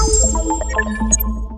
you